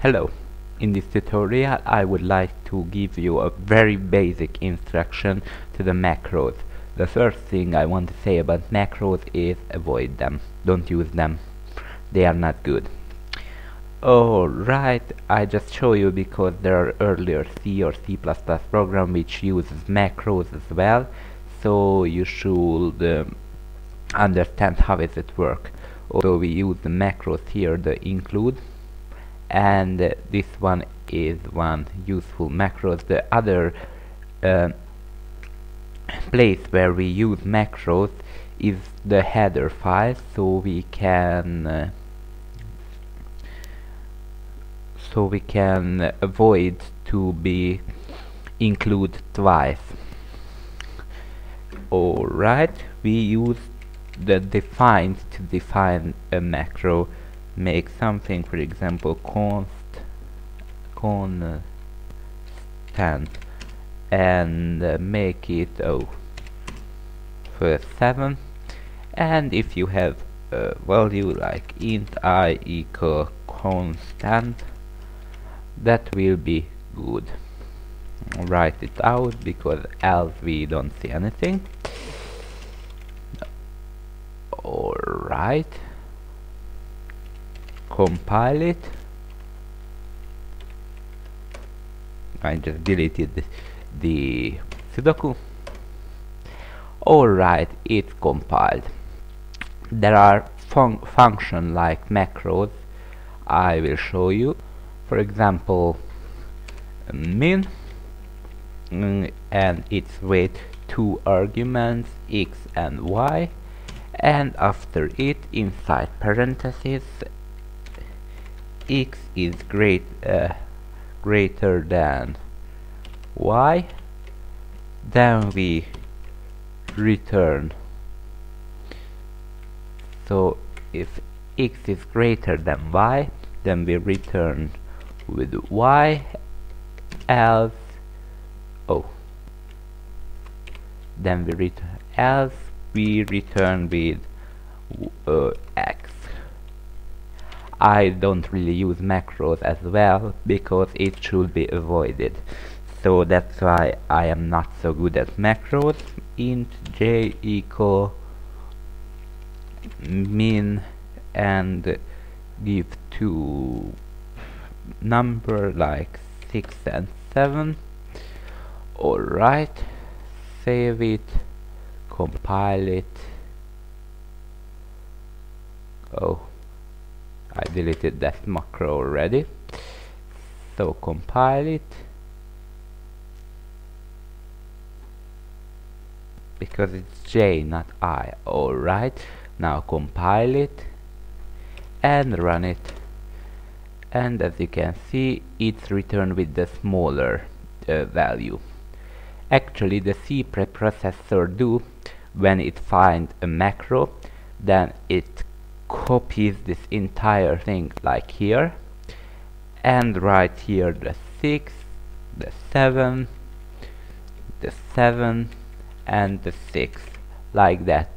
Hello, in this tutorial I would like to give you a very basic instruction to the macros. The first thing I want to say about macros is avoid them. Don't use them. They are not good. Alright, I just show you because there are earlier C or C++ program which uses macros as well so you should um, understand how does it work. So we use the macros here, the include and uh, this one is one useful macros. The other uh, place where we use macros is the header file. So we can uh, so we can avoid to be include twice. Alright we use the define to define a macro make something for example const constant and uh, make it oh for 7 and if you have a value like int i equal constant that will be good. Write it out because else we don't see anything. Alright compile it. I just deleted the Sudoku. Alright it's compiled. There are fun function like macros I will show you. For example min and its with two arguments x and y. And after it inside parentheses x is great uh, greater than y then we return. So if x is greater than y then we return with y else oh then we return else we return with uh, x I don't really use macros as well because it should be avoided. So that's why I am not so good at macros. Int j equal min and give two number like 6 and 7 alright save it compile it. Oh I deleted that macro already. So compile it. Because it's J not I. Alright now compile it and run it. And as you can see it's returned with the smaller uh, value. Actually the C preprocessor do when it finds a macro then it copies this entire thing like here and right here the 6 the 7 the 7 and the 6 like that.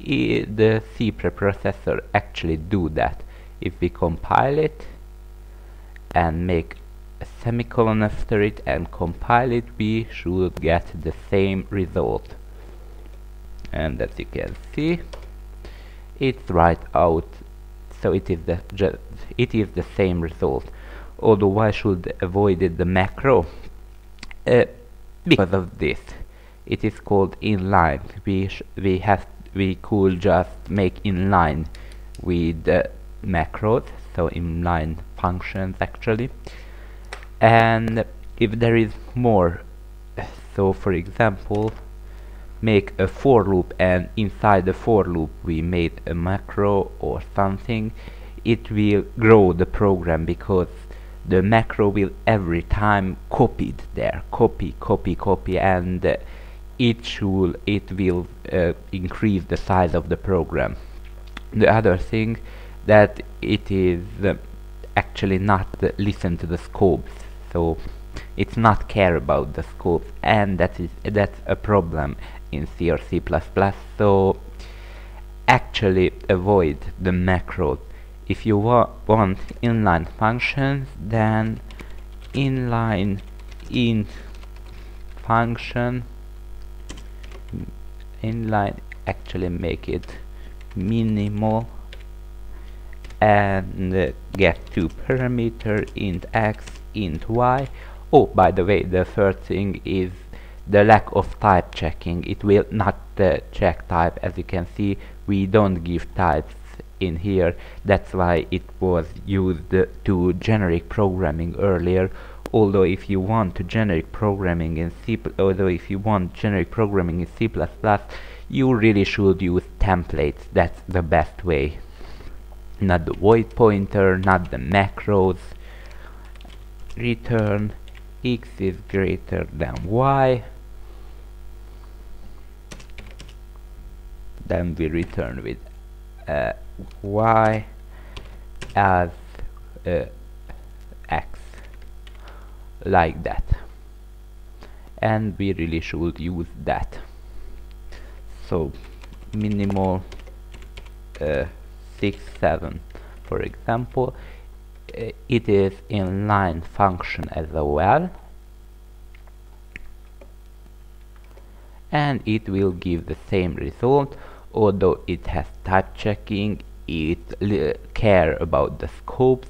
I, the C preprocessor actually do that. If we compile it and make a semicolon after it and compile it we should get the same result. And as you can see it's right out so it is the it is the same result. Although why should avoid the macro? Uh, because of this. It is called inline. We we have we could just make inline with the macros so inline functions actually. And if there is more so for example make a for loop and inside the for loop we made a macro or something it will grow the program because the macro will every time copied there copy copy copy and uh, it should it will uh, increase the size of the program. The other thing that it is uh, actually not listen to the scopes so it's not care about the scopes and that is that's a problem in C or C++, so actually avoid the macro. if you wa want inline functions then inline int function inline actually make it minimal and uh, get two parameter int x int y oh by the way the third thing is the lack of type checking. It will not uh, check type. As you can see we don't give types in here. That's why it was used to generic programming earlier. Although if you want to generic programming in C although if you want generic programming in C++ you really should use templates. That's the best way. Not the void pointer not the macros. Return x is greater than y then we return with uh, y as uh, x like that. And we really should use that. So minimal uh, 6 7 for example it is inline function as well. And it will give the same result although it has type checking it care about the scopes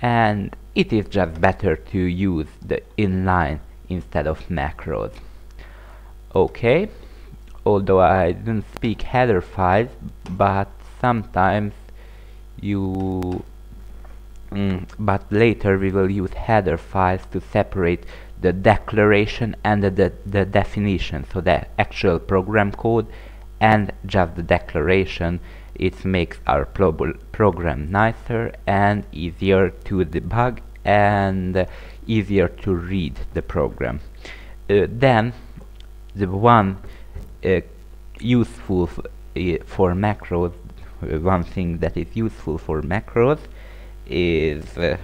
and it is just better to use the inline instead of macros. Okay although I didn't speak header files but sometimes you mm, but later we will use header files to separate the declaration and the, the, the definition. So the actual program code and just the declaration. It makes our pro program nicer and easier to debug and easier to read the program. Uh, then the one uh, useful uh, for macros uh, one thing that is useful for macros is uh,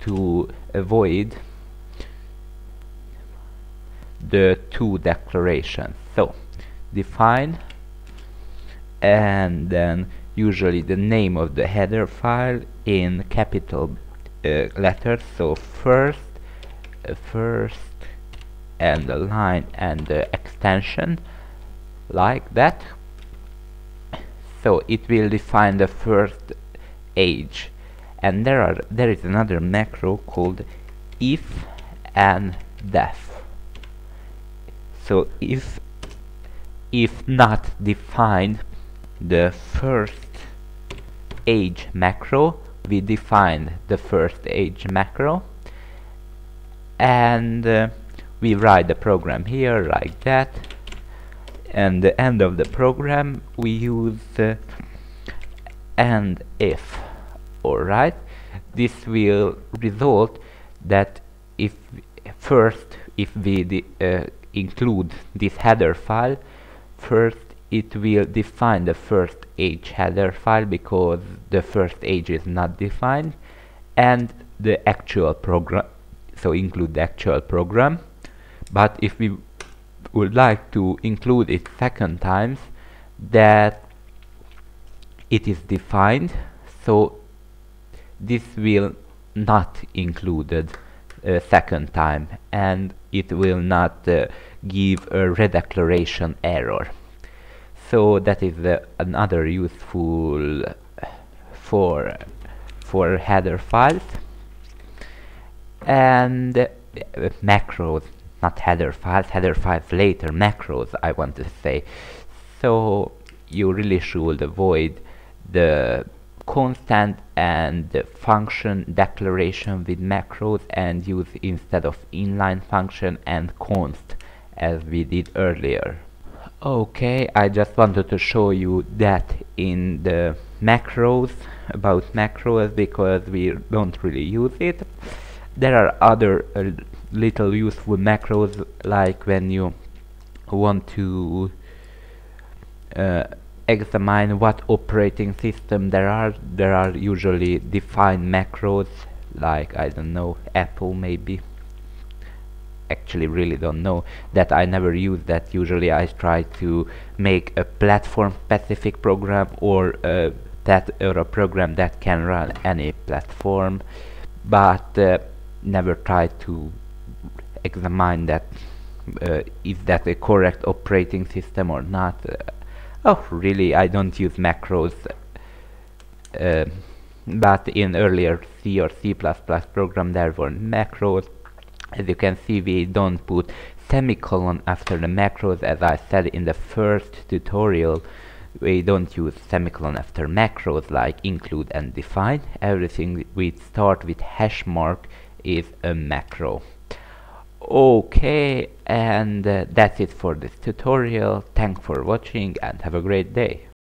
to avoid the two declarations. So define and then usually the name of the header file in capital uh, letters. So first uh, first and the line and the extension like that. So it will define the first H and there are there is another macro called if and def so if if not defined the first H macro we define the first H macro. And uh, we write the program here like that. And the end of the program we use uh, and if alright this will result that if first if we uh, include this header file first it will define the first H header file because the first H is not defined and the actual program so include the actual program. But if we would like to include it second times that it is defined so this will not included uh, second time and it will not uh, give a redeclaration error. So that is uh, another useful for for header files. And uh, macros not header files header files later macros I want to say. So you really should avoid the constant and function declaration with macros and use instead of inline function and const as we did earlier. Okay I just wanted to show you that in the macros about macros because we don't really use it. There are other uh, little useful macros like when you want to uh, examine what operating system there are. There are usually defined macros like I don't know Apple maybe. Actually really don't know that I never use that. Usually I try to make a platform specific program or a that or a program that can run any platform but uh, never try to examine that uh, is that a correct operating system or not. uh, oh really I don't use macros uh, but in earlier C or C++ program there were macros. As you can see we don't put semicolon after the macros. As I said in the first tutorial we don't use semicolon after macros like include and define. Everything we start with hash mark is a macro okay and uh, that's it for this tutorial. Thanks for watching and have a great day